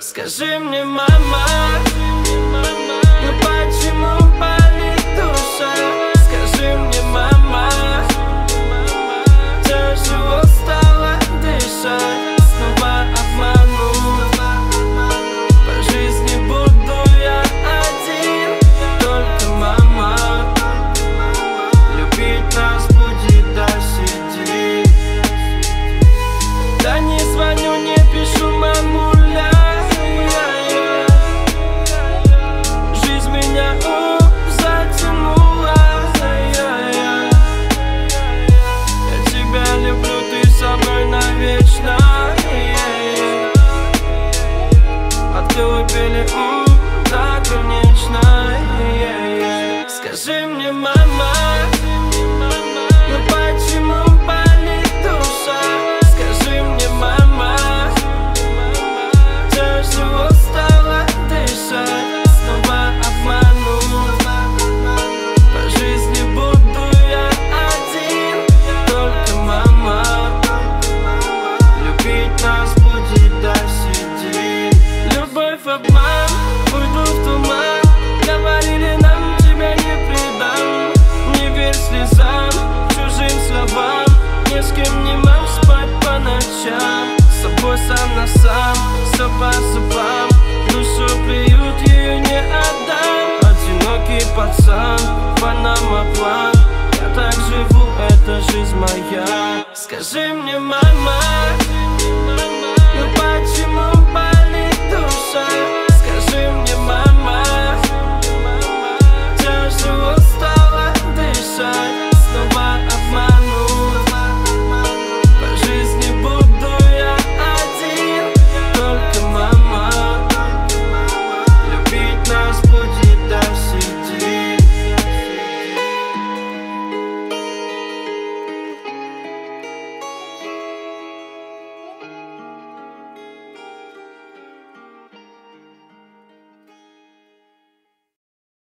Скажи мне, мама my mind.